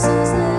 This is